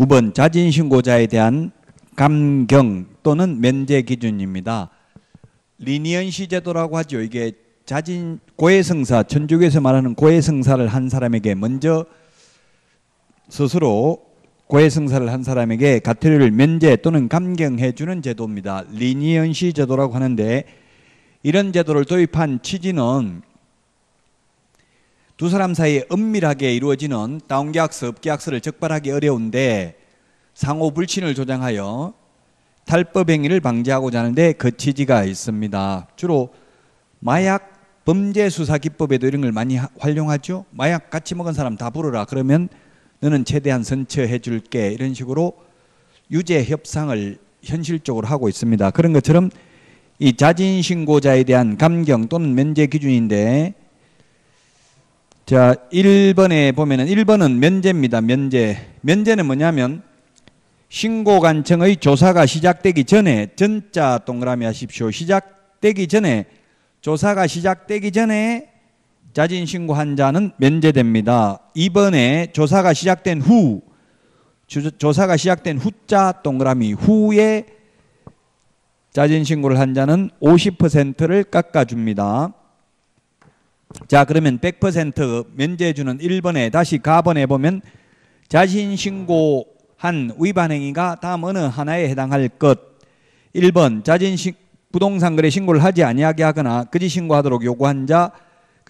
9번 자진신고자에 대한 감경 또는 면제 기준입니다. 리니언시 제도라고 하죠. 이게 자진 고해성사 천주교에서 말하는 고해성사를 한 사람에게 먼저 스스로 고해성사를 한 사람에게 가태료를 면제 또는 감경해 주는 제도입니다. 리니언시 제도라고 하는데 이런 제도를 도입한 취지는 두 사람 사이에 은밀하게 이루어지는 다운계약서, 업계약서를 적발하기 어려운데 상호 불신을 조장하여 탈법 행위를 방지하고자 하는데 그 취지가 있습니다. 주로 마약 범죄 수사 기법에도 이런 걸 많이 활용하죠. 마약 같이 먹은 사람 다 부르라. 그러면 너는 최대한 선처해 줄게. 이런 식으로 유죄 협상을 현실적으로 하고 있습니다. 그런 것처럼 이 자진 신고자에 대한 감경 또는 면제 기준인데 자, 1번에 보면은 1번은 면제입니다. 면제. 면제는 뭐냐면 신고 간청의 조사가 시작되기 전에 전자 동그라미 하십시오. 시작되기 전에 조사가 시작되기 전에 자진 신고한 자는 면제됩니다. 2번에 조사가 시작된 후 조사가 시작된 후자 동그라미 후에 자진 신고를 한 자는 50%를 깎아 줍니다. 자 그러면 100% 면제해 주는 1번에 다시 가번에 보면 자신 신고한 위반 행위가 다음 어느 하나에 해당할 것 1번 자진 신, 부동산 거래 신고를 하지 아니하게 하거나 거짓 신고하도록 요구한 자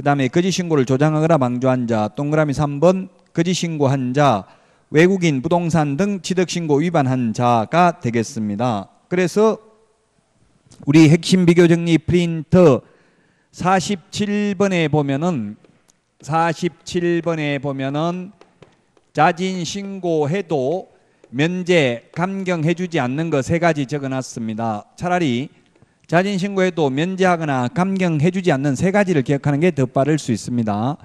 그 다음에 거짓 신고를 조장하거나 방조한 자 동그라미 3번 거짓 신고한 자 외국인 부동산 등 취득 신고 위반한 자가 되겠습니다. 그래서 우리 핵심 비교 정리 프린터 47번에 보면은 47번에 보면은 자진 신고해도 면제 감경해 주지 않는 거세 가지 적어 놨습니다. 차라리 자진 신고해도 면제하거나 감경해 주지 않는 세 가지를 기억하는 게 더 빠를 수 있습니다.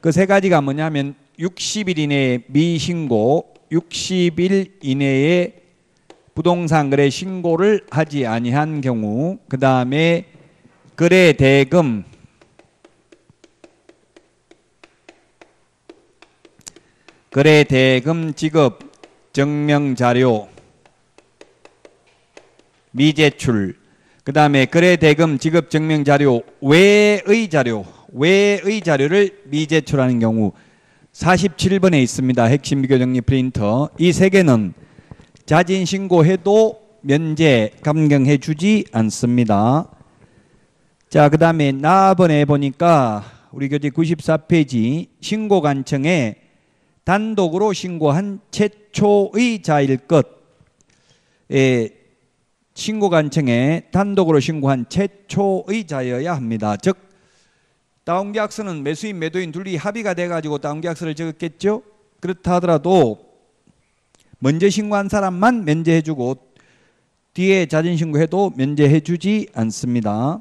그 세 가지가 뭐냐면 60일 이내에 미신고, 60일 이내에 부동산 거래 신고를 하지 아니한 경우, 그 다음에 거래 대금 거래 대금 지급 증명 자료 미제출 그 다음에 거래 대금 지급 증명 자료 외의 자료 외의 자료를 미제출하는 경우 47번에 있습니다. 핵심 비교 정리 프린터 이 세 개는 자진 신고해도 면제 감경해 주지 않습니다. 자, 그 다음에 나번에 보니까 우리 교재 94페이지 신고관청에 단독으로 신고한 최초의 자일 것. 에 신고관청에 단독으로 신고한 최초의 자여야 합니다. 즉, 다운계약서는 매수인, 매도인 둘이 합의가 돼가지고 다운계약서를 적었겠죠? 그렇다 하더라도 먼저 신고한 사람만 면제해주고 뒤에 자진신고해도 면제해주지 않습니다.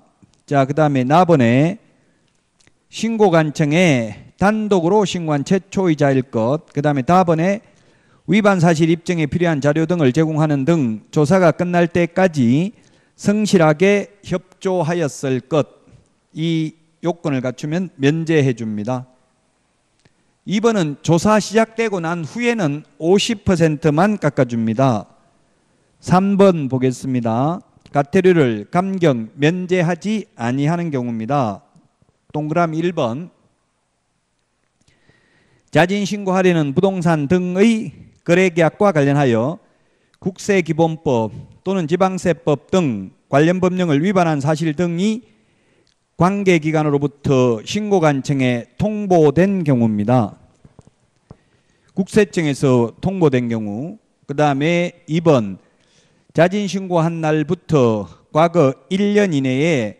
자, 그 다음에 나번에 신고관청에 단독으로 신고한 최초이자일 것, 그 다음에 다번에 위반 사실 입증에 필요한 자료 등을 제공하는 등 조사가 끝날 때까지 성실하게 협조하였을 것, 이 요건을 갖추면 면제해 줍니다. 2번은 조사 시작되고 난 후에는 50%만 깎아줍니다. 3번 보겠습니다. 가태료를 감경 면제하지 아니하는 경우입니다. 동그라미 1번 자진 신고하려는 부동산 등의 거래 계약과 관련하여 국세기본법 또는 지방세법 등 관련 법령을 위반한 사실 등이 관계기관으로부터 신고관청에 통보된 경우입니다. 국세청에서 통보된 경우 그 다음에 2번 자진 신고한 날부터 과거 1년 이내에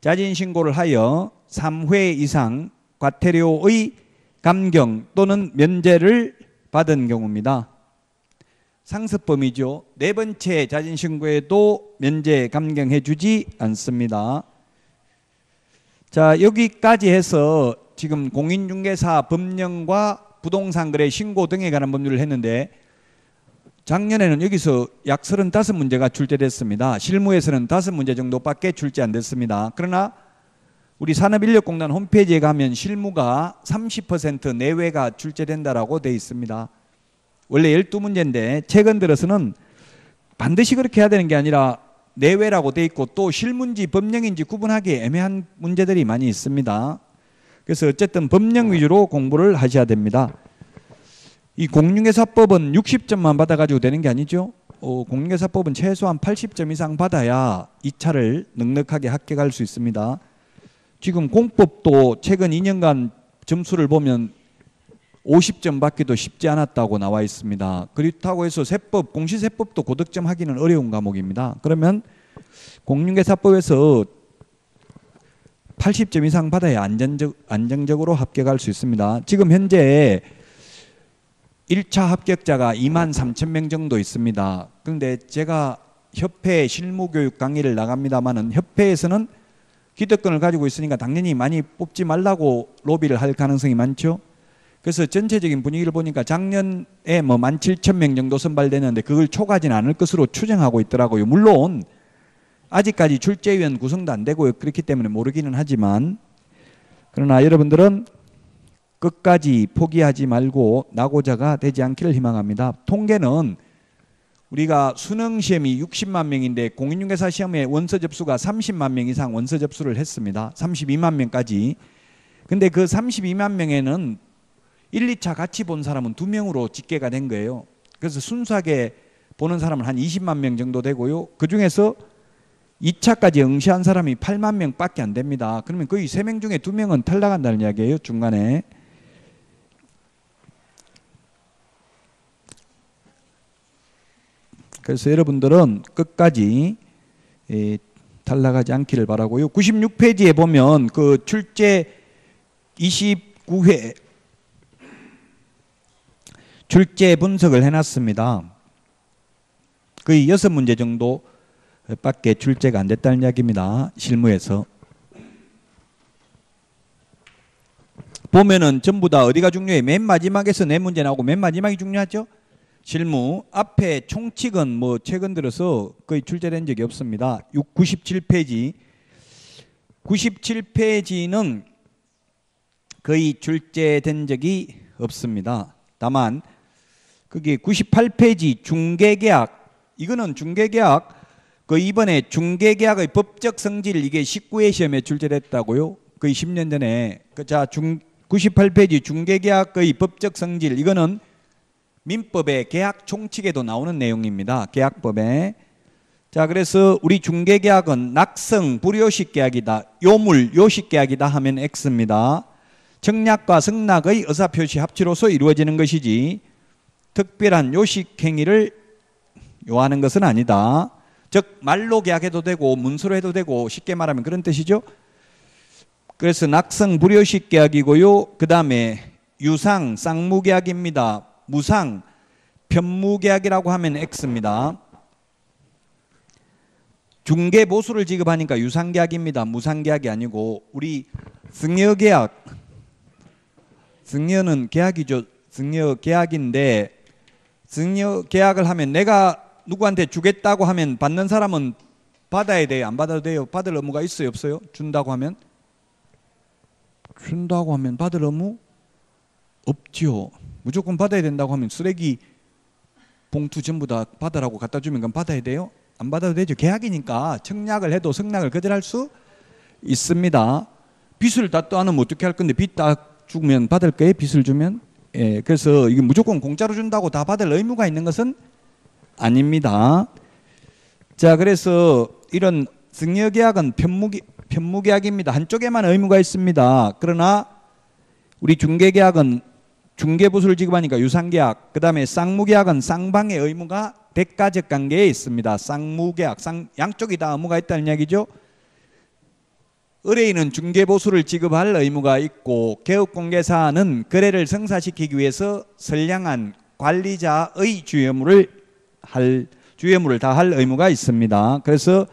자진 신고를 하여 3회 이상 과태료의 감경 또는 면제를 받은 경우입니다. 상습범이죠. 네 번째 자진 신고에도 면제 감경해 주지 않습니다. 자, 여기까지 해서 지금 공인중개사 법령과 부동산 거래 신고 등에 관한 법률을 했는데 작년에는 여기서 약 35문제가 출제됐습니다. 실무에서는 5문제 정도밖에 출제 안 됐습니다. 그러나 우리 산업인력공단 홈페이지에 가면 실무가 30% 내외가 출제된다라고 돼 있습니다. 원래 12문제인데 최근 들어서는 반드시 그렇게 해야 되는 게 아니라 내외라고 돼 있고 또 실문지 법령인지 구분하기 애매한 문제들이 많이 있습니다. 그래서 어쨌든 법령 위주로 공부를 하셔야 됩니다. 이 공인중개사법은 60점만 받아가지고 되는 게 아니죠. 어, 공인중개사법은 최소한 80점 이상 받아야 2차를 넉넉하게 합격할 수 있습니다. 지금 공법도 최근 2년간 점수를 보면 50점 받기도 쉽지 않았다고 나와 있습니다. 그렇다고 해서 세법, 공시세법도 고득점 하기는 어려운 과목입니다. 그러면 공인중개사법에서 80점 이상 받아야 안전적, 안정적으로 합격할 수 있습니다. 지금 현재 1차 합격자가 2만 3천 명 정도 있습니다. 그런데 제가 협회 실무교육 강의를 나갑니다마는 협회에서는 기득권을 가지고 있으니까 당연히 많이 뽑지 말라고 로비를 할 가능성이 많죠. 그래서 전체적인 분위기를 보니까 작년에 뭐 17,000명 정도 선발되는데 그걸 초과하지는 않을 것으로 추정하고 있더라고요. 물론 아직까지 출제위원 구성도 안 되고 그렇기 때문에 모르기는 하지만 그러나 여러분들은 끝까지 포기하지 말고 나고자가 되지 않기를 희망합니다. 통계는 우리가 수능 시험이 60만 명인데 공인중개사 시험에 원서 접수가 30만 명 이상 원서 접수를 했습니다. 32만 명까지. 근데 그 32만 명에는 1, 2차 같이 본 사람은 두 명으로 집계가 된 거예요. 그래서 순수하게 보는 사람은 한 20만 명 정도 되고요. 그 중에서 2차까지 응시한 사람이 8만 명밖에 안 됩니다. 그러면 거의 3명 중에 2명은 탈락한다는 이야기예요. 중간에. 그래서 여러분들은 끝까지 탈락하지 않기를 바라고요. 96페이지에 보면 그 출제 29회 출제 분석을 해놨습니다. 거의 여섯 문제 정도 밖에 출제가 안 됐다는 이야기입니다. 실무에서. 보면은 전부 다 어디가 중요해? 맨 마지막에서 네 문제 나오고 맨 마지막이 중요하죠? 실무 앞에 총칙은 뭐 최근 들어서 거의 출제된 적이 없습니다. 97페이지 97페이지는 거의 출제된 적이 없습니다. 다만 그게 98페이지 중개계약 이거는 중개계약 그 이번에 중개계약의 법적 성질 이게 19회 시험에 출제됐다고요. 거의 10년 전에 그자 98페이지 중개계약의 법적 성질 이거는 민법의 계약 총칙에도 나오는 내용입니다. 계약법에 자 그래서 우리 중개 계약은 낙성 불요식 계약이다. 요물 요식 계약이다 하면 X입니다. 청약과 승낙의 의사표시 합치로서 이루어지는 것이지 특별한 요식 행위를 요하는 것은 아니다. 즉 말로 계약해도 되고 문서로 해도 되고 쉽게 말하면 그런 뜻이죠. 그래서 낙성 불효식 계약이고요. 그 다음에 유상 쌍무 계약입니다. 무상 편무계약이라고 하면 X입니다. 중개 보수를 지급하니까 유상계약입니다. 무상계약이 아니고 우리 승여계약 승여는 계약이죠. 승여 계약인데 승여 계약을 하면 내가 누구한테 주겠다고 하면 받는 사람은 받아야 돼요? 안 받아도 돼요? 받을 의무가 있어요? 없어요? 준다고 하면? 준다고 하면 받을 의무? 없지요. 무조건 받아야 된다고 하면 쓰레기 봉투 전부 다 받으라고 갖다 주면 그건 받아야 돼요? 안 받아도 되죠. 계약이니까 청약을 해도 승낙을 거절할 수 있습니다. 빚을 다또 안으면 어떻게 할 건데 빚 다 주면 받을 거예요? 빚을 주면? 예, 그래서 이게 무조건 공짜로 준다고 다 받을 의무가 있는 것은 아닙니다. 자, 그래서 이런 승여계약은 편무기, 편무계약입니다. 한쪽에만 의무가 있습니다. 그러나 우리 중개계약은 중개부수를 지급하니까 유상계약, 그 다음에 쌍무계약은 쌍방의 의무가 대가적 관계에 있습니다. 쌍무계약, 쌍, 양쪽이 다 의무가 있다는 이야기죠. 의뢰인은 중개보수를 지급할 의무가 있고 개업공개사는 거래를 성사시키기 위해서 선량한 관리자의 주의무를 할 주의무를 다할 의무가 있습니다. 그래서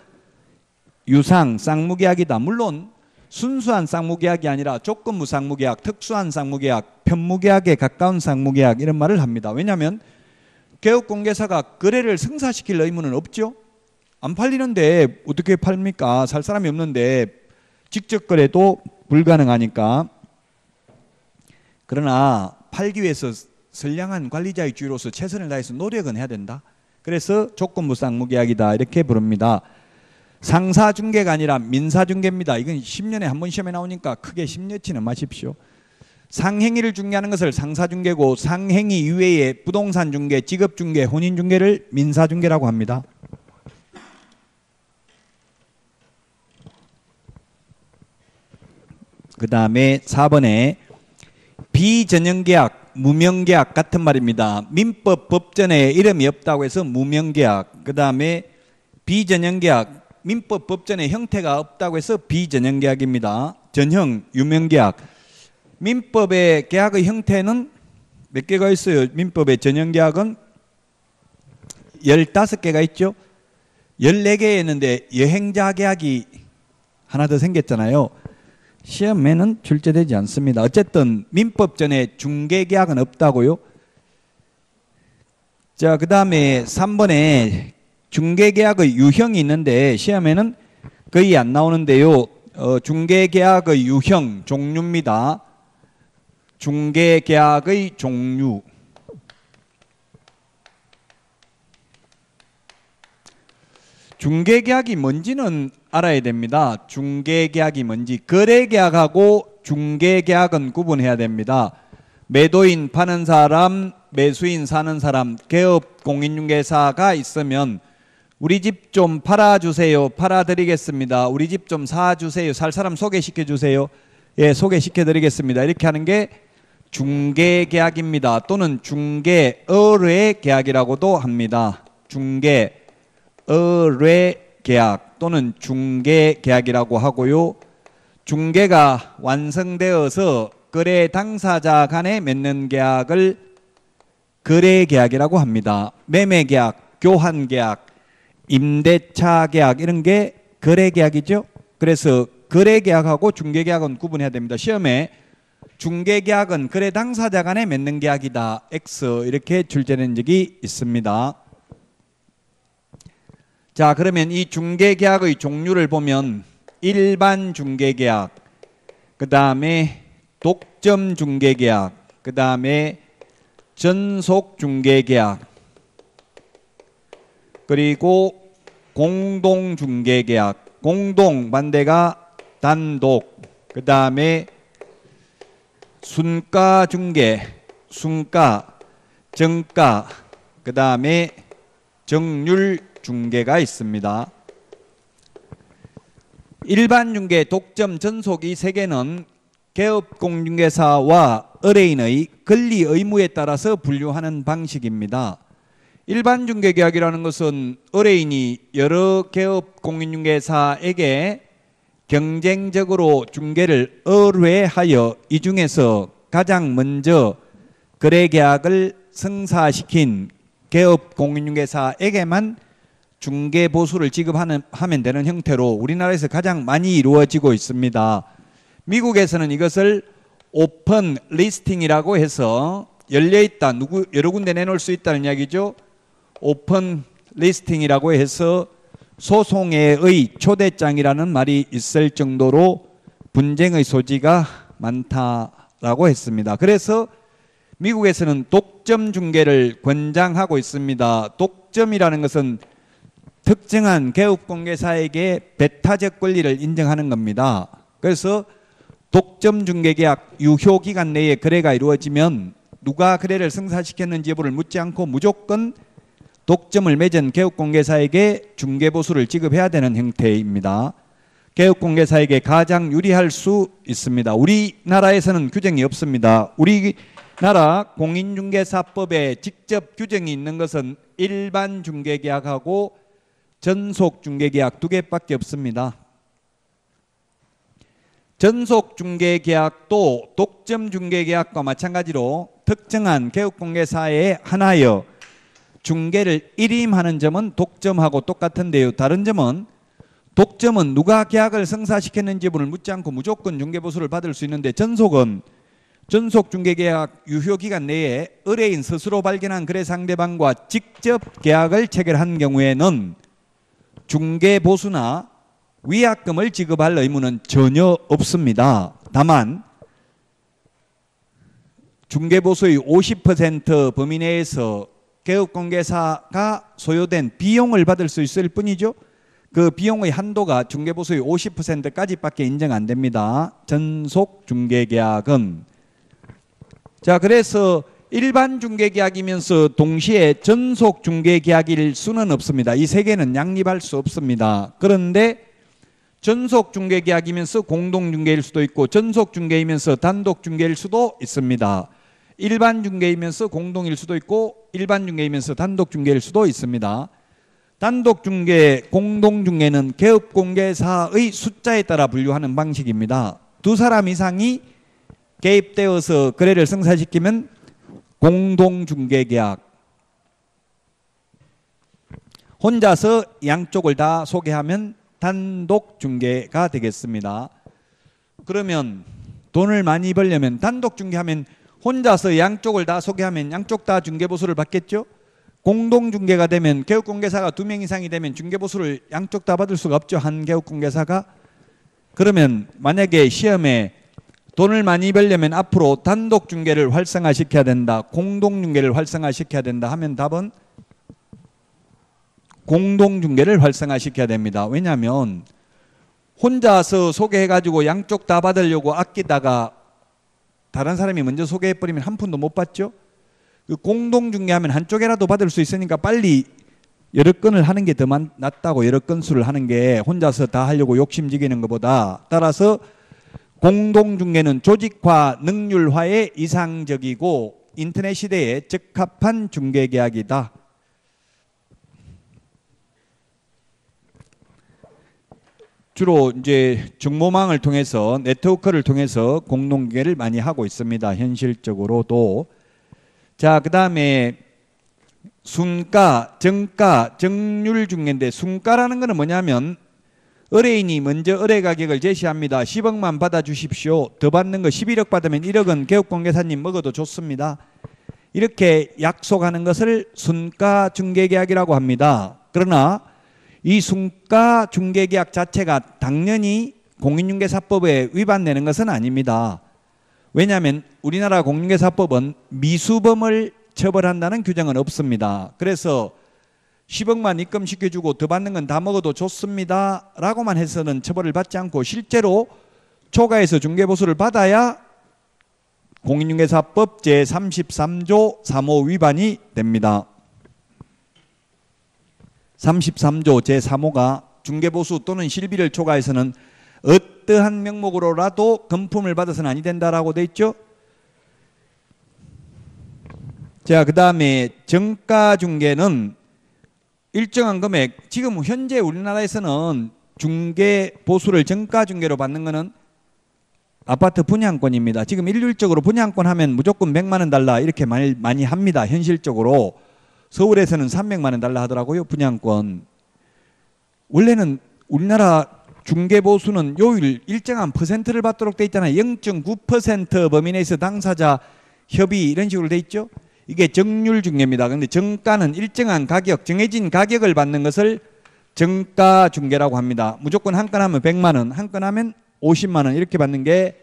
유상 쌍무계약이다. 물론 순수한 쌍무계약이 아니라 조건무 쌍무계약, 특수한 쌍무계약, 편무계약에 가까운 쌍무계약 이런 말을 합니다. 왜냐하면 개업공개사가 거래를 성사시킬 의무는 없죠. 안 팔리는데 어떻게 팔립니까? 살 사람이 없는데 직접 거래도 불가능하니까 그러나 팔기 위해서 선량한 관리자의 주로서 최선을 다해서 노력은 해야 된다. 그래서 조건부 쌍무계약이다 이렇게 부릅니다. 상사중개가 아니라 민사중개입니다. 이건 10년에 한 번 시험에 나오니까 크게 심려치는 마십시오. 상행위를 중개하는 것을 상사 중개고 상행위 이외의 부동산 중개, 직업 중개, 혼인 중개를 민사 중개라고 합니다. 그 다음에 4번에 비전형계약, 무명계약 같은 말입니다. 민법 법전에 이름이 없다고 해서 무명계약. 그 다음에 비전형계약, 민법 법전에 형태가 없다고 해서 비전형 계약입니다. 전형, 유명 계약. 민법의 계약의 형태는 몇 개가 있어요? 민법의 전형 계약은 15개가 있죠. 14개 있는데 여행자 계약이 하나 더 생겼잖아요. 시험에는 출제되지 않습니다. 어쨌든 민법전에 중개 계약은 없다고요. 자, 그 다음에 3번에 중개계약의 유형이 있는데 시험에는 거의 안 나오는데요. 어, 중개계약의 유형, 종류입니다. 중개계약의 종류. 중개계약이 뭔지는 알아야 됩니다. 중개계약이 뭔지 거래계약하고 중개계약은 구분해야 됩니다. 매도인 파는 사람, 매수인 사는 사람, 개업 공인중개사가 있으면 우리 집 좀 팔아주세요. 팔아드리겠습니다. 우리 집 좀 사주세요. 살 사람 소개시켜 주세요. 예, 소개시켜 드리겠습니다. 이렇게 하는 게 중개 계약입니다. 또는 중개 의뢰 계약이라고도 합니다. 중개 의뢰 계약 또는 중개 계약이라고 하고요. 중개가 완성되어서 거래 당사자 간에 맺는 계약을 거래 계약이라고 합니다. 매매 계약, 교환 계약, 임대차 계약 이런 게 거래 계약이죠. 그래서 거래 계약하고 중개 계약은 구분해야 됩니다. 시험에 중개 계약은 거래 당사자 간에 맺는 계약이다. X 이렇게 출제된 적이 있습니다. 자, 그러면 이 중개 계약의 종류를 보면 일반 중개 계약, 그 다음에 독점 중개 계약, 그 다음에 전속 중개 계약, 그리고 공동 중개 계약, 공동 반대가 단독, 그 다음에 순가 중개, 순가, 정가, 그 다음에 정률 중개가 있습니다. 일반 중개, 독점, 전속 이 세 개는 개업 공중개사와 의뢰인의 권리 의무에 따라서 분류하는 방식입니다. 일반 중개 계약이라는 것은 의뢰인이 여러 개업 공인중개사에게 경쟁적으로 중개를 의뢰하여 이 중에서 가장 먼저 거래 계약을 성사시킨 개업 공인중개사에게만 중개 보수를 지급하는 하면 되는 형태로 우리나라에서 가장 많이 이루어지고 있습니다. 미국에서는 이것을 open listing이라고 해서 열려 있다. 누구 여러 군데 내놓을 수 있다는 이야기죠. open listing이라고 해서 소송의 초대장이라는 말이 있을 정도로 분쟁의 소지가 많다라고 했습니다. 그래서 미국에서는 독점 중개를 권장하고 있습니다. 독점이라는 것은 특정한 개업공개사에게 배타적 권리를 인정하는 겁니다. 그래서 독점 중개계약 유효 기간 내에 거래가 이루어지면 누가 거래를 성사시켰는지 여부를 묻지 않고 무조건 독점을 맺은 개업공개사에게 중개보수를 지급해야 되는 형태입니다. 개업공개사에게 가장 유리할 수 있습니다. 우리나라에서는 규정이 없습니다. 우리나라 공인중개사법에 직접 규정이 있는 것은 일반 중개계약하고 전속 중개계약 두 개밖에 없습니다. 전속 중개계약도 독점 중개계약과 마찬가지로 특정한 개업공개사에 하나여 중개를 일임하는 점은 독점하고 똑같은데요. 다른 점은 독점은 누가 계약을 성사시켰는지 여부를 묻지 않고 무조건 중개보수를 받을 수 있는데 전속은 전속 중개계약 유효기간 내에 의뢰인 스스로 발견한 거래 상대방과 직접 계약을 체결한 경우에는 중개 보수나 위약금을 지급할 의무는 전혀 없습니다. 다만 중개보수의 50% 범위 내에서 개업 공개사가 소요된 비용을 받을 수 있을 뿐이죠. 그 비용의 한도가 중개보수의 50%까지밖에 인정 안 됩니다. 전속 중개계약은 자 그래서 일반 중개계약이면서 동시에 전속 중개계약일 수는 없습니다. 이 세 개는 양립할 수 없습니다. 그런데 전속 중개계약이면서 공동 중개일 수도 있고 전속 중개이면서 단독 중개일 수도 있습니다. 일반 중개이면서 공동일 수도 있고 일반 중개이면서 단독 중개일 수도 있습니다. 단독 중개, 공동 중개는 개업 공개사의 숫자에 따라 분류하는 방식입니다. 두 사람 이상이 개입되어서 거래를 성사시키면 공동 중개 계약. 혼자서 양쪽을 다 소개하면 단독 중개가 되겠습니다. 그러면 돈을 많이 벌려면 단독 중개하면 혼자서 양쪽을 다 소개하면 양쪽 다 중개보수를 받겠죠? 공동 중개가 되면 개업공개사가 두 명 이상이 되면 중개보수를 양쪽 다 받을 수가 없죠. 한 개업공개사가. 그러면 만약에 시험에 돈을 많이 벌려면 앞으로 단독 중개를 활성화시켜야 된다. 공동 중개를 활성화시켜야 된다 하면 답은 공동 중개를 활성화시켜야 됩니다. 왜냐하면 혼자서 소개해가지고 양쪽 다 받으려고 아끼다가 다른 사람이 먼저 소개해버리면 한 푼도 못 받죠. 그 공동 중개하면 한쪽이라도 받을 수 있으니까 빨리 여러 건을 하는 게 더 낫다고 여러 건수를 하는 게 혼자서 다 하려고 욕심지기는 것보다 따라서 공동 중개는 조직화 능률화에 이상적이고 인터넷 시대에 적합한 중개 계약이다. 주로 이제 정보망을 통해서 네트워크를 통해서 공동계를 많이 하고 있습니다. 현실적으로도. 자, 그다음에 순가, 정가, 정률 중개인데 순가라는 것은 뭐냐면 의뢰인이 먼저 의뢰 가격을 제시합니다. 10억만 받아 주십시오. 더 받는 거 11억 받으면 1억은 개업공개사님 먹어도 좋습니다. 이렇게 약속하는 것을 순가 중개계약이라고 합니다. 그러나 이 순가 중개계약 자체가 당연히 공인중개사법에 위반되는 것은 아닙니다. 왜냐하면 우리나라 공인중개사법은 미수범을 처벌한다는 규정은 없습니다. 그래서 10억만 입금시켜주고 더 받는 건 다 먹어도 좋습니다. 라고만 해서는 처벌을 받지 않고 실제로 초과해서 중개보수를 받아야 공인중개사법 제33조 3호 위반이 됩니다. 33조 제3호가 중개보수 또는 실비를 초과해서는 어떠한 명목으로라도 금품을 받아서는 아니 된다라고 돼 있죠. 자, 그 다음에 정가 중개는 일정한 금액 지금 현재 우리나라에서는 중개 보수를 정가 중개로 받는 거는 아파트 분양권입니다. 지금 일률적으로 분양권 하면 무조건 100만 원 달라 이렇게 많이 많이 합니다. 현실적으로 서울에서는 300만 원 달라 하더라고요. 분양권. 원래는 우리나라 중개 보수는 요일 일정한 퍼센트를 받도록 돼 있잖아요. 0.9% 범위 내에서 당사자 협의 이런 식으로 돼 있죠. 이게 정률 중개입니다. 근데 정가는 일정한 가격, 정해진 가격을 받는 것을 정가 중개라고 합니다. 무조건 한 건 하면 100만 원, 한 건 하면 50만 원 이렇게 받는 게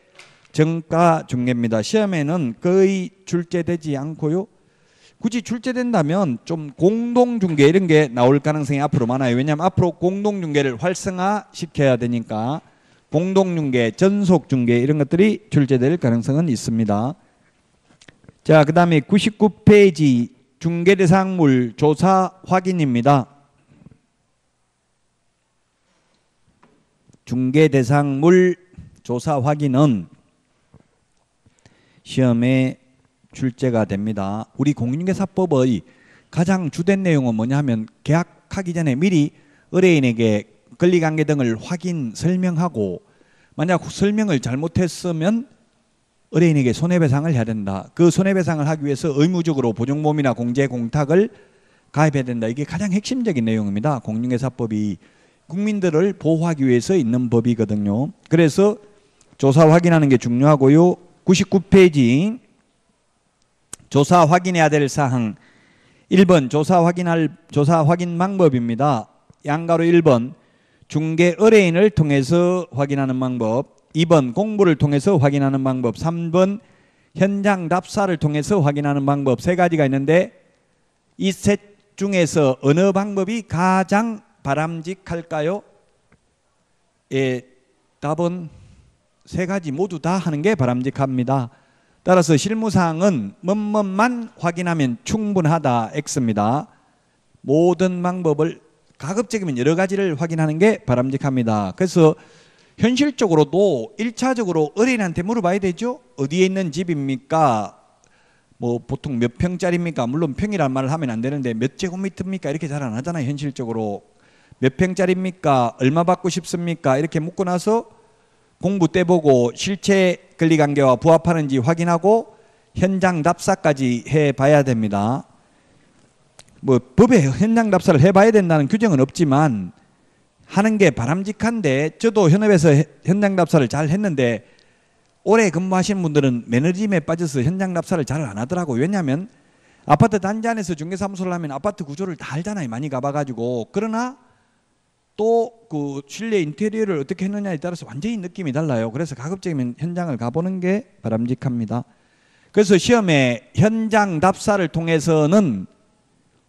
정가 중개입니다. 시험에는 거의 출제되지 않고요. 굳이 출제된다면 좀 공동 중개 이런 게 나올 가능성이 앞으로 많아요. 왜냐하면 앞으로 공동 중개를 활성화 시켜야 되니까 공동 중개, 전속 중개 이런 것들이 출제될 가능성은 있습니다. 자, 그 다음에 99페이지 중개 대상물 조사 확인입니다. 중개 대상물 조사 확인은 시험에 출제가 됩니다. 우리 공인중개사법의 가장 주된 내용은 뭐냐 하면 계약하기 전에 미리 의뢰인에게 권리관계 등을 확인 설명하고 만약 설명을 잘못했으면 의뢰인에게 손해배상을 해야 된다. 그 손해배상을 하기 위해서 의무적으로 보증보험이나 공제공탁을 가입해야 된다. 이게 가장 핵심적인 내용입니다. 공인중개사법이 국민들을 보호하기 위해서 있는 법이거든요. 그래서 조사 확인하는 게 중요하고요. 99페이지 조사 확인해야 될 사항 1번 조사 확인할 조사 확인 방법입니다. 양가로 1번 중개 의뢰인을 통해서 확인하는 방법 2번 공부를 통해서 확인하는 방법 3번 현장 답사를 통해서 확인하는 방법 세 가지가 있는데 이 셋 중에서 어느 방법이 가장 바람직할까요? 예, 답은 세 가지 모두 다 하는 게 바람직합니다. 따라서 실무사항은 뭐뭐만 확인하면 충분하다 X입니다. 모든 방법을 가급적이면 여러 가지를 확인하는 게 바람직합니다. 그래서 현실적으로도 일차적으로 어린이한테 물어봐야 되죠. 어디에 있는 집입니까? 뭐 보통 몇 평짜리입니까? 물론 평이란 말을 하면 안 되는데 몇 제곱미터입니까? 이렇게 잘 안 하잖아요. 현실적으로 몇 평짜리입니까? 얼마 받고 싶습니까? 이렇게 묻고 나서 공부 때 보고 실체 권리관계와 부합하는지 확인하고 현장 답사까지 해봐야 됩니다. 뭐 법에 현장 답사를 해봐야 된다는 규정은 없지만 하는 게 바람직한데 저도 현업에서 현장 답사를 잘 했는데 오래 근무하시는 분들은 매너리즘에 빠져서 현장 답사를 잘 안 하더라고요. 왜냐하면 아파트 단지 안에서 중개사무소를 하면 아파트 구조를 다 알잖아요. 많이 가봐가지고. 그러나 또 그 실내 인테리어를 어떻게 했느냐에 따라서 완전히 느낌이 달라요. 그래서 가급적이면 현장을 가보는 게 바람직합니다. 그래서 시험에 현장 답사를 통해서는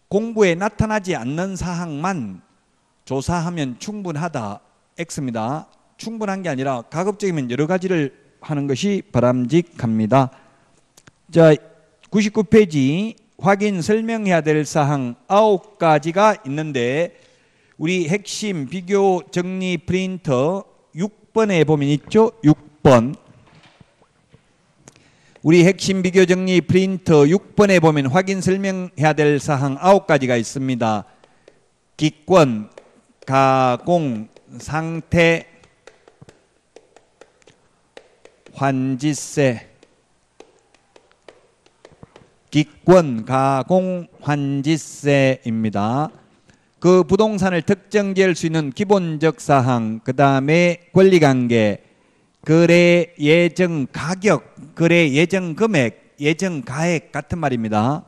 공부에 나타나지 않는 사항만 조사하면 충분하다 X입니다. 충분한 게 아니라 가급적이면 여러 가지를 하는 것이 바람직합니다. 자, 99페이지 확인 설명해야 될 사항 9가지가 있는데 우리 핵심 비교 정리 프린터 6번에 보면 있죠? 6번. 우리 핵심 비교 정리 프린터 6번에 보면 확인 설명해야 될 사항 9가지가 있습니다. 기권, 가공, 상태, 환지세, 기권, 가공, 환지세입니다. 그 부동산을 특정 지을 수 있는 기본적 사항, 그 다음에 권리관계, 거래 예정 가격, 거래 예정 금액, 예정 가액 같은 말입니다.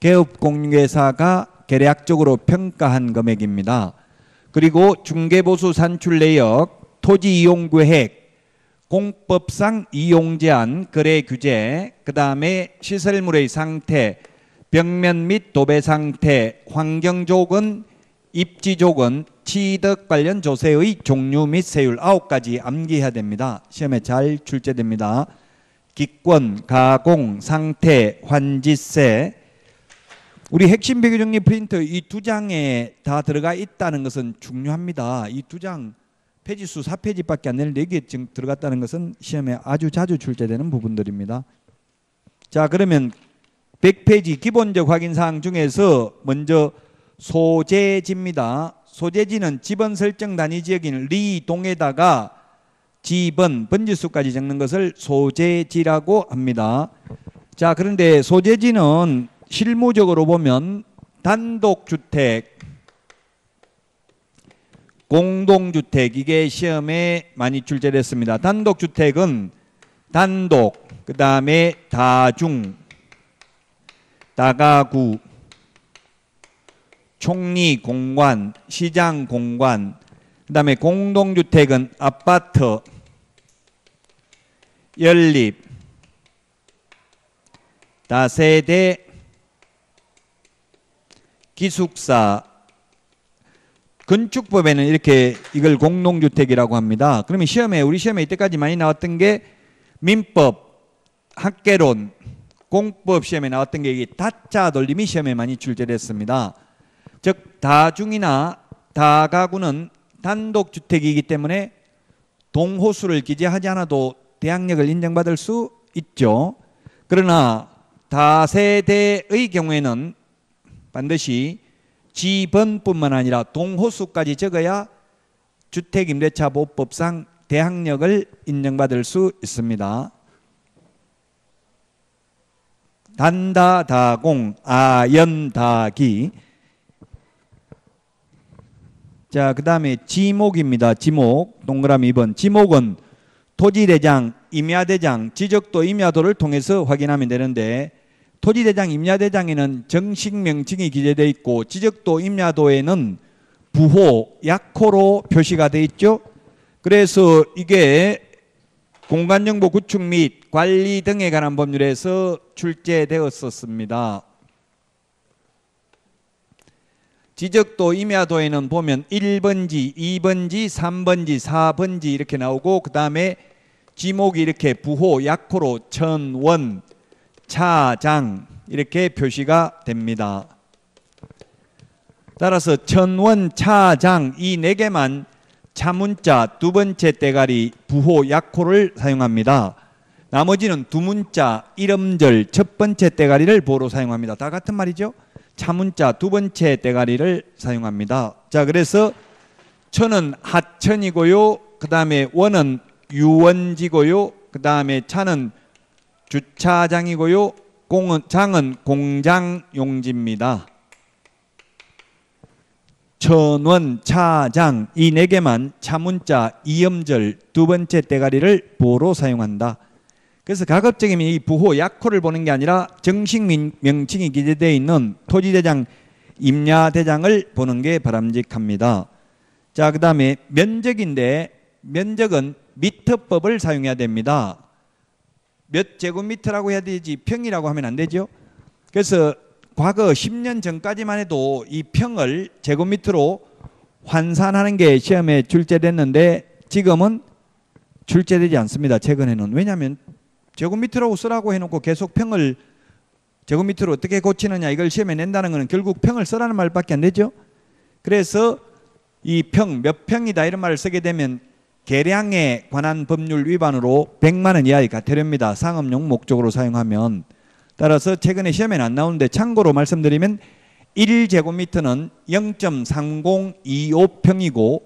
개업공개사가 계략적으로 평가한 금액입니다. 그리고 중개보수 산출 내역, 토지 이용 계획, 공법상 이용 제한, 거래 규제, 그 다음에 시설물의 상태, 벽면 및 도배 상태, 환경 조건, 입지 조건, 취득 관련 조세의 종류 및 세율 아홉 가지 암기해야 됩니다. 시험에 잘 출제됩니다. 기권, 가공, 상태, 환지세, 우리 핵심 비교 정리 프린트 이 두 장에 다 들어가 있다는 것은 중요합니다. 이 두 장 페이지 수 4페이지밖에 안 되는 4개 지금 들어갔다는 것은 시험에 아주 자주 출제되는 부분들입니다. 자, 그러면 100페이지 기본적 확인 사항 중에서 먼저 소재지입니다. 소재지는 지번 설정 단위 지역인 리 동에다가 지번 번지수까지 적는 것을 소재지라고 합니다. 자, 그런데 소재지는 실무적으로 보면 단독주택, 공동주택 이게 시험에 많이 출제됐습니다. 단독주택은 단독, 그 다음에 다중, 다가구, 총리 공관, 시장 공관, 그 다음에 공동주택은 아파트, 연립, 다세대, 기숙사 건축법에는 이렇게 이걸 공동주택이라고 합니다. 그러면 시험에 우리 시험에 이때까지 많이 나왔던 게 민법, 학계론, 공법 시험에 나왔던 게 이게 다자 돌림이 시험에 많이 출제됐습니다. 즉 다중이나 다가구는 단독 주택이기 때문에 동호수를 기재하지 않아도 대항력을 인정받을 수 있죠. 그러나 다세대의 경우에는 반드시 지번뿐만 아니라 동호수까지 적어야 주택임대차보호법상 대항력을 인정받을 수 있습니다. 단다다공 아연다기 자, 그 다음에 지목입니다. 지목 동그라미 2번 지목은 토지대장, 임야대장, 지적도 임야도를 통해서 확인하면 되는데 토지대장, 임야대장에는 정식 명칭이 기재되어 있고 지적도 임야도에는 부호, 약호로 표시가 되어 있죠. 그래서 이게 공간정보 구축 및 관리 등에 관한 법률에서 출제되었었습니다. 지적도 임야도에는 보면 1번지, 2번지, 3번지, 4번지 이렇게 나오고 그 다음에 지목이 이렇게 부호, 약호로 천, 원, 차, 장 이렇게 표시가 됩니다. 따라서 천원, 차, 장 이 네 개만 차문자 두 번째 대가리 부호 약호를 사용합니다. 나머지는 두 문자 이름절 첫 번째 대가리를 보로 사용합니다. 다 같은 말이죠. 차문자 두 번째 대가리를 사용합니다. 자, 그래서 천은 하천이고요. 그 다음에 원은 유원지고요. 그 다음에 차는 주차장이고요. 공은 장은 공장 용지입니다. 천원, 차장 이 네 개만 차문자 이음절 두 번째 대가리를 보로 사용한다. 그래서 가급적이면 이 부호 약호를 보는 게 아니라 정식 명칭이 기재되어 있는 토지대장 임야대장을 보는 게 바람직합니다. 자, 그 다음에 면적인데 면적은 미터법을 사용해야 됩니다. 몇 제곱미터라고 해야 되지 평이라고 하면 안 되죠. 그래서 과거 10년 전까지만 해도 이 평을 제곱미터로 환산하는 게 시험에 출제됐는데 지금은 출제되지 않습니다. 최근에는 왜냐하면 제곱미터라고 쓰라고 해놓고 계속 평을 제곱미터로 어떻게 고치느냐 이걸 시험에 낸다는 것은 결국 평을 쓰라는 말밖에 안 되죠. 그래서 이 평 몇 평이다 이런 말을 쓰게 되면 계량에 관한 법률 위반으로 100만 원 이하의 가태료입니다. 상업용 목적으로 사용하면 따라서 최근에 시험에는 안 나오는데 참고로 말씀드리면 1제곱미터는 0.3025평이고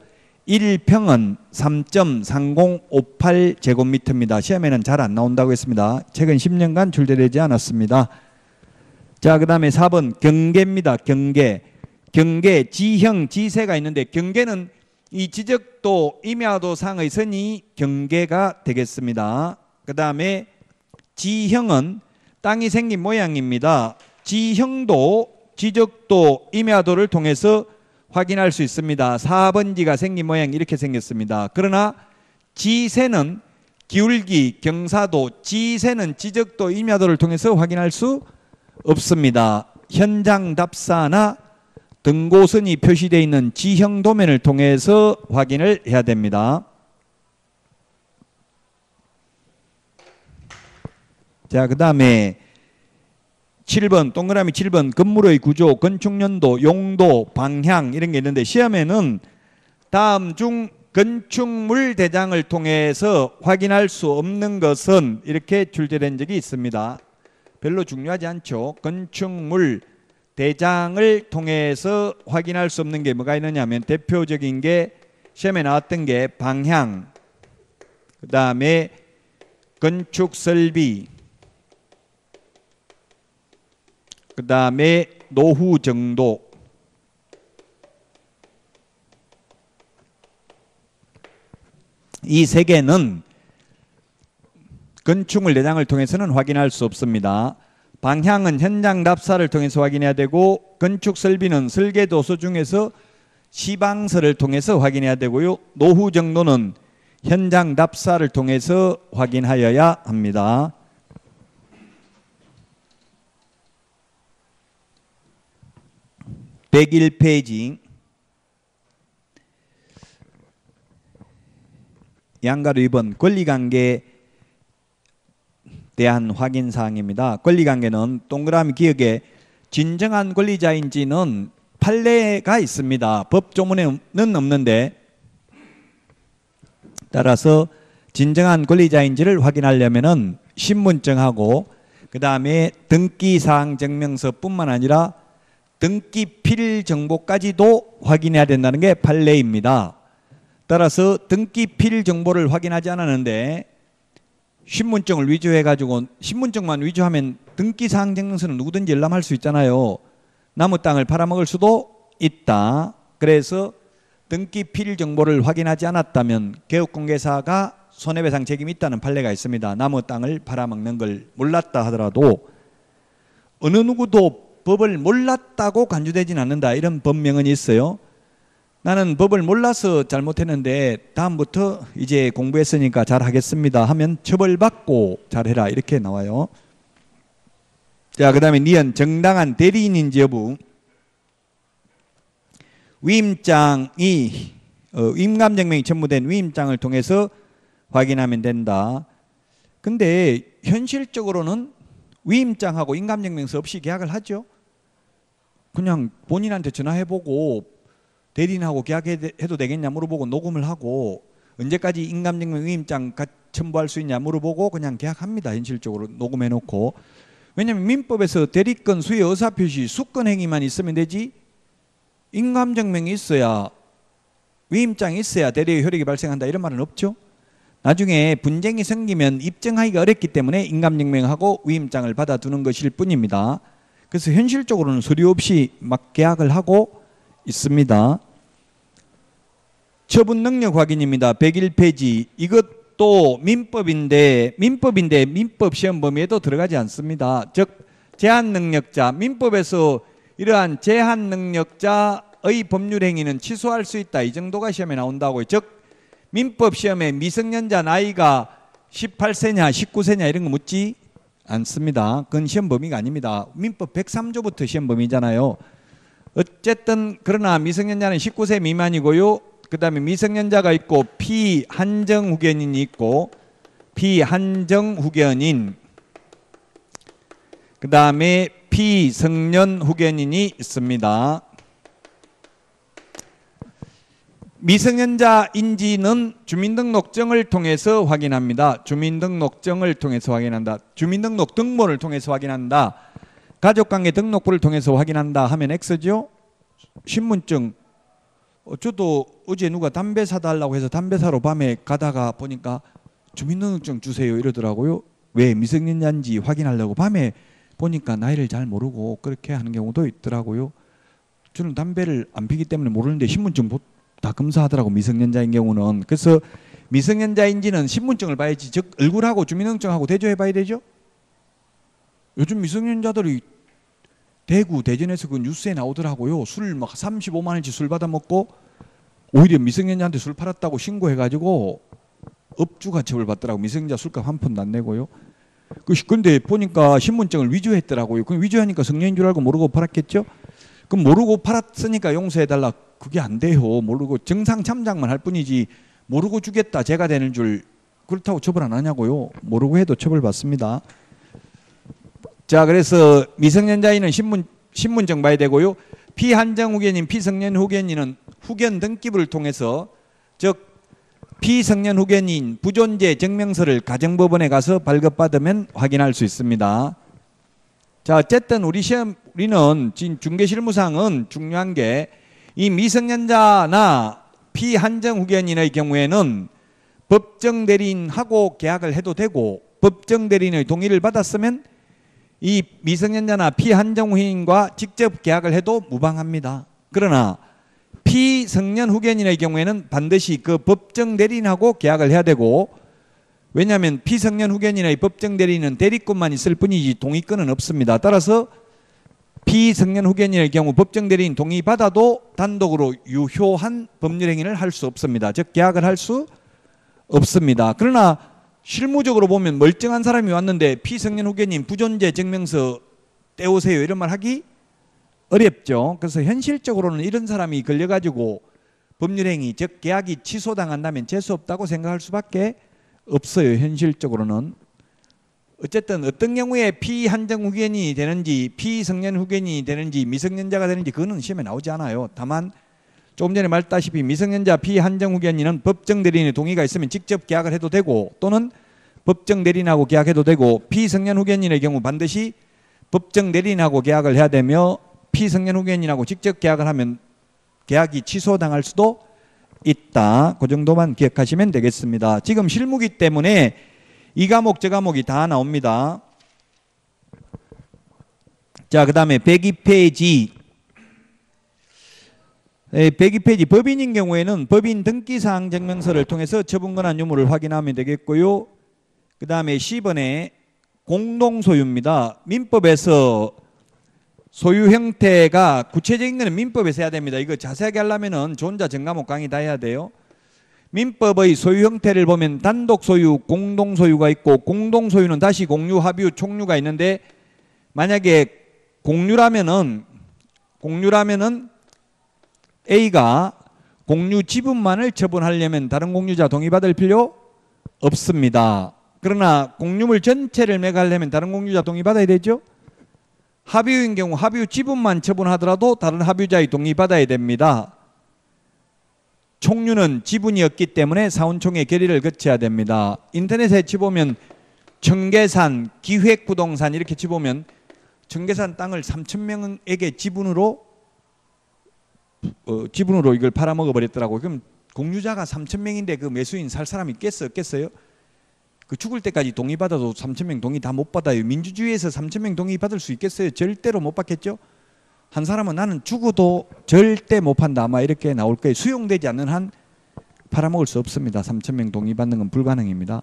1평은 3.3058 제곱미터입니다. 시험에는 잘 안 나온다고 했습니다. 최근 10년간 출제되지 않았습니다. 자, 그 다음에 4번 경계입니다. 경계. 경계, 지형, 지세가 있는데 경계는 이 지적도 임야도 상의 선이 경계가 되겠습니다. 그 다음에 지형은 땅이 생긴 모양입니다. 지형도 지적도 임야도를 통해서 확인할 수 있습니다. 4번지가 생긴 모양 이렇게 생겼습니다. 그러나 지세는 기울기, 경사도, 지세는 지적도, 임야도를 통해서 확인할 수 없습니다. 현장 답사나 등고선이 표시되어 있는 지형 도면을 통해서 확인을 해야 됩니다. 자, 그 다음에 7번, 동그라미 7번, 건물의 구조, 건축 연도, 용도, 방향 이런 게 있는데 시험에는 다음 중 건축물 대장을 통해서 확인할 수 없는 것은 이렇게 출제된 적이 있습니다. 별로 중요하지 않죠. 건축물 대장을 통해서 확인할 수 없는 게 뭐가 있느냐면 대표적인 게 시험에 나왔던 게 방향, 그 다음에 건축 설비, 그 다음에 노후 정도, 이 세 개는 건축물 내장을 통해서는 확인할 수 없습니다. 방향은 현장 답사를 통해서 확인해야 되고 건축 설비는 설계 도서 중에서 시방서를 통해서 확인해야 되고요. 노후 정도는 현장 답사를 통해서 확인하여야 합니다. (101페이지) 양가로 2번 권리관계 대한 확인 사항입니다. 권리 관계는 동그라미 기억에 진정한 권리자인지는 판례가 있습니다. 법 조문에는 없는데 따라서 진정한 권리자인지를 확인하려면은 신분증하고 그 다음에 등기사항 증명서뿐만 아니라 등기 필 정보까지도 확인해야 된다는 게 판례입니다. 따라서 등기 필 정보를 확인하지 않았는데 신분증을 위조해 가지고 신분증만 위조하면 등기 사항 증명서는 누구든지 열람할 수 있잖아요. 나무 땅을 팔아먹을 수도 있다. 그래서 등기 필 정보를 확인하지 않았다면 개업공개사가 손해배상 책임이 있다는 판례가 있습니다. 나무 땅을 팔아먹는 걸 몰랐다 하더라도 어느 누구도 법을 몰랐다고 간주되진 않는다. 이런 법명은 있어요. 나는 법을 몰라서 잘못했는데 다음부터 이제 공부했으니까 잘 하겠습니다 하면 처벌받고 잘해라 이렇게 나와요. 자, 그 다음에 니은 정당한 대리인인지 여부. 위임장이 어, 위임감정명이 첨부된 위임장을 통해서 확인하면 된다. 근데 현실적으로는 위임장하고 인감증명서 없이 계약을 하죠. 그냥 본인한테 전화해보고 대리인하고 계약해도 되겠냐 물어보고 녹음을 하고 언제까지 인감증명 위임장 첨부할 수 있냐 물어보고 그냥 계약합니다. 현실적으로 녹음해놓고 왜냐하면 민법에서 대리권 수의 의사표시 수권 행위만 있으면 되지 인감증명이 있어야 위임장이 있어야 대리의 효력이 발생한다 이런 말은 없죠. 나중에 분쟁이 생기면 입증하기가 어렵기 때문에 인감증명하고 위임장을 받아두는 것일 뿐입니다. 그래서 현실적으로는 서류 없이 막 계약을 하고 있습니다. 처분 능력 확인입니다. 101페이지. 이것도 민법인데 민법인데 민법 시험 범위에도 들어가지 않습니다. 즉 제한 능력자 민법에서 이러한 제한 능력자의 법률 행위는 취소할 수 있다. 이 정도가 시험에 나온다고요. 즉 민법 시험에 미성년자 나이가 18세냐 19세냐 이런 거 묻지 않습니다. 그건 시험 범위가 아닙니다. 민법 103조부터 시험 범위잖아요. 어쨌든 그러나 미성년자는 19세 미만이고요. 그다음에 미성년자가 있고 피한정 후견인이 있고 피한정 후견인 그다음에 피성년 후견인이 있습니다. 미성년자인지는 주민등록증을 통해서 확인합니다. 주민등록증을 통해서 확인한다. 주민등록 등본을 통해서 확인한다. 가족관계 등록부를 통해서 확인한다 하면 X죠. 신분증. 어, 저도 어제 누가 담배 사달라고 해서 담배 사러 밤에 가다가 보니까 주민등록증 주세요 이러더라고요. 왜 미성년자인지 확인하려고 밤에 보니까 나이를 잘 모르고 그렇게 하는 경우도 있더라고요. 저는 담배를 안 피기 때문에 모르는데 신분증 다 검사하더라고 미성년자인 경우는 그래서 미성년자인지는 신분증을 봐야지 즉 얼굴하고 주민등록증하고 대조해 봐야 되죠. 요즘 미성년자들이 대구 대전에서 그 뉴스에 나오더라고요. 술 막 35만 원치 술 받아 먹고 오히려 미성년자한테 술 팔았다고 신고해 가지고 업주가 처벌받더라고 미성년자 술값 한 푼도 안 내고요. 그 근데 보니까 신분증을 위조했더라고요. 그 위조하니까 성년인 줄 알고 모르고 팔았겠죠. 그럼 모르고 팔았으니까 용서해 달라. 그게 안 돼요. 모르고 정상 참작만 할 뿐이지 모르고 주겠다. 제가 되는 줄 그렇다고 처벌 안 하냐고요. 모르고 해도 처벌받습니다. 자, 그래서 미성년자인은 신분 신분증 봐야 되고요. 피한정 후견인, 피성년 후견인은 후견 등기부를 통해서 즉 피성년 후견인 부존재 증명서를 가정법원에 가서 발급받으면 확인할 수 있습니다. 자, 어쨌든 우리 시험 우리는 지금 중개 실무상은 중요한 게 이 미성년자나 피한정 후견인의 경우에는 법정 대리인하고 계약을 해도 되고 법정 대리인의 동의를 받았으면 이 미성년자나 피한정 후견인과 직접 계약을 해도 무방합니다. 그러나 피성년 후견인의 경우에는 반드시 그 법정 대리인하고 계약을 해야 되고 왜냐하면 피성년 후견인의 법정 대리인은 대리권만 있을 뿐이지 동의권은 없습니다. 따라서 피성년 후견인의 경우 법정 대리인 동의 받아도 단독으로 유효한 법률 행위를 할 수 없습니다. 즉 계약을 할 수 없습니다. 그러나 실무적으로 보면 멀쩡한 사람이 왔는데 피성년 후견인 부존재 증명서 떼오세요 이런 말 하기 어렵죠. 그래서 현실적으로는 이런 사람이 걸려가지고 법률 행위 즉 계약이 취소당한다면 재수 없다고 생각할 수밖에 없 어요. 현실적으로는 어쨌든 어떤 경우에 피한정 후견인이 되는지 피성년 후견인이 되는지 미성년자가 되는지 그거는 시험에 나오지 않아요. 다만 조금 전에 말했다시피 미성년자 피한정 후견인은 법정 대리인의 동의가 있으면 직접 계약을 해도 되고 또는 법정 대리인하고 계약해도 되고 피성년 후견인의 경우 반드시 법정 대리인하고 계약을 해야 되며 피성년 후견인하고 직접 계약을 하면 계약이 취소당할 수도 있다. 그 정도만 기억하시면 되겠습니다. 지금 실무기 때문에 이 과목 저 과목이 다 나옵니다. 자, 그 다음에 102페이지 102페이지 법인인 경우에는 법인 등기사항 증명서를 통해서 처분권한 유무를 확인하면 되겠고요. 그 다음에 10번에 공동소유입니다. 민법에서 소유 형태가 구체적인 거는 민법에서 해야 됩니다. 이거 자세하게 하려면은 저 혼자 전과목 강의 다 해야 돼요. 민법의 소유 형태를 보면 단독 소유, 공동 소유가 있고 공동 소유는 다시 공유, 합유, 총유가 있는데 만약에 공유라면은 공유라면은 A가 공유 지분만을 처분하려면 다른 공유자 동의받을 필요 없습니다. 그러나 공유물 전체를 매각하려면 다른 공유자 동의받아야 되죠? 합유인 경우 합유 지분만 처분하더라도 다른 합유자의 동의받아야 됩니다. 총류는 지분이 없기 때문에 사원총회 결의를 거쳐야 됩니다. 인터넷에 치보면 청계산, 기획부동산 이렇게 치보면 청계산 땅을 3천 명에게 지분으로 어, 지분으로 이걸 팔아먹어 버렸더라고요. 그럼 공유자가 3천 명인데 그 매수인 살 사람이 있겠어, 없겠어요? 그 죽을 때까지 동의 받아도 3천 명 동의 다 못 받아요. 민주주의에서 3천 명 동의 받을 수 있겠어요? 절대로 못 받겠죠. 한 사람은 나는 죽어도 절대 못 판다 아마 이렇게 나올 거예요. 수용되지 않는 한 팔아먹을 수 없습니다. 3천 명 동의 받는 건 불가능입니다.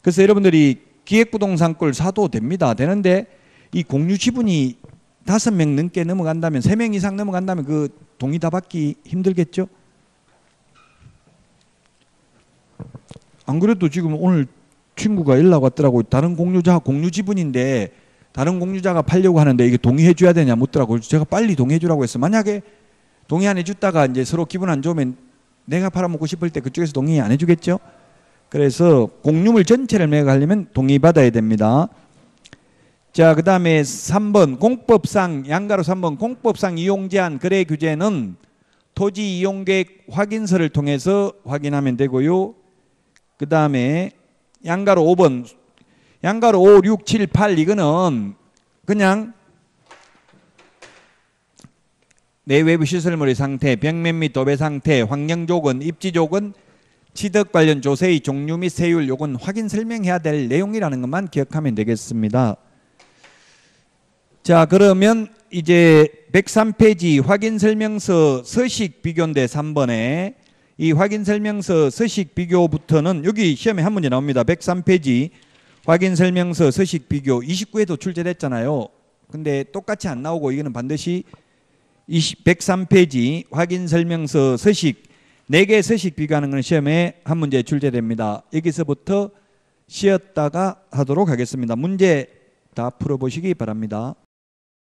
그래서 여러분들이 기획부동산 걸 사도 됩니다. 되는데 이 공유 지분이 다섯 명 넘게 넘어간다면 세 명 이상 넘어간다면 그 동의 다 받기 힘들겠죠. 안 그래도 지금 오늘 친구가 연락 왔더라고. 다른 공유자 공유 지분인데 다른 공유자가 팔려고 하는데 이게 동의해 줘야 되냐 묻더라고. 제가 빨리 동의해 주라고 했어. 만약에 동의 안 해줬다가 이제 서로 기분 안 좋으면 내가 팔아먹고 싶을 때 그쪽에서 동의 안 해주겠죠. 그래서 공유물 전체를 매각하려면 동의 받아야 됩니다. 자, 그 다음에 3번 공법상 양가로 3번 공법상 이용 제한 거래 규제는 토지 이용 계획 확인서를 통해서 확인하면 되고요. 그 다음에 양가로 5번 양가로 5, 6, 7, 8 이거는 그냥 내외부 시설물의 상태, 벽면 및 도배 상태, 환경 조건, 입지 조건, 취득 관련 조세의 종류 및 세율 요건 확인 설명해야 될 내용이라는 것만 기억하면 되겠습니다. 자, 그러면 이제 103페이지 확인 설명서 서식 비교인데 3번에 이 확인 설명서 서식 비교부터는 여기 시험에 한 문제 나옵니다. 103페이지 확인 설명서 서식 비교 29회도 출제됐잖아요. 근데 똑같이 안 나오고 이거는 반드시 20, 103페이지 확인 설명서 서식 4개 서식 비교하는 건 시험에 한 문제 출제됩니다. 여기서부터 쉬었다가 하도록 하겠습니다. 문제 다 풀어보시기 바랍니다.